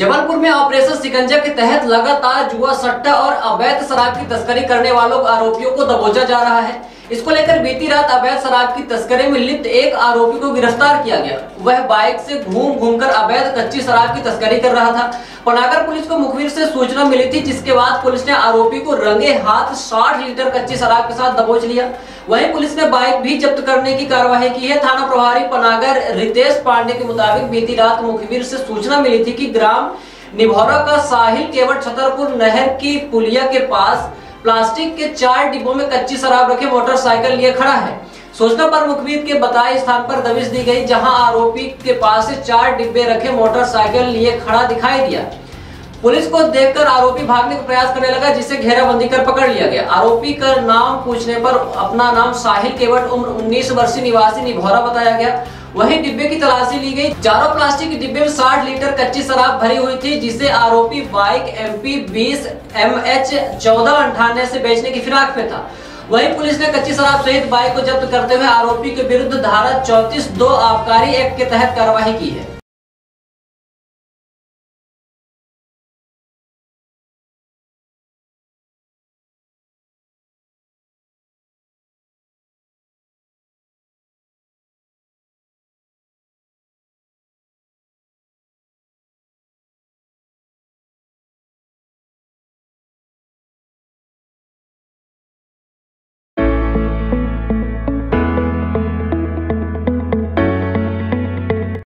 जबलपुर में ऑपरेशन सिकंजा के तहत लगातार जुआ सट्टा और अवैध शराब की तस्करी करने वालों आरोपियों को दबोचा जा रहा है। इसको लेकर बीती रात अवैध शराब की तस्करी में लिप्त एक आरोपी को गिरफ़्तार किया गया। वह बाइक से घूम घूमकर अवैध कच्ची शराब की तस्करी कर रहा था। पनागर पुलिस को मुखबिर से सूचना मिली थी, जिसके बाद पुलिस ने आरोपी को रंगे हाथ 60 लीटर कच्ची शराब के साथ दबोच लिया। वहीं पुलिस ने बाइक भी जब्त करने की कार्रवाई की है। थाना प्रभारी पनागर रितेश पांडे के मुताबिक बीती रात मुखबिर से सूचना मिली थी कि ग्राम निभौरा का साहिल केवट छतरपुर नहर की पुलिया के पास प्लास्टिक के चार डिब्बों में कच्ची शराब रखे मोटरसाइकिल लिए खड़ा है। सूचना पर मुखबिर के बताए स्थान पर दबिश दी गई, जहाँ आरोपी के पास से चार डिब्बे रखे मोटरसाइकिल लिए खड़ा दिखाई दिया। पुलिस को देखकर आरोपी भागने का प्रयास करने लगा, जिसे घेराबंदी कर पकड़ लिया गया। आरोपी का नाम पूछने पर अपना नाम साहिल केवट, उम्र 19 वर्षीय निवासी निभौरा बताया गया। वहीं डिब्बे की तलाशी ली गई। चारों प्लास्टिक के डिब्बे में 60 लीटर कच्ची शराब भरी हुई थी, जिसे आरोपी बाइक एम पी बीस एम एच चौदह अंठानवे से बेचने की फिराक में था। वही पुलिस ने कच्ची शराब सहित बाइक को जब्त करते हुए आरोपी के विरुद्ध धारा चौतीस दो आबकारी एक्ट के तहत कार्रवाई की है।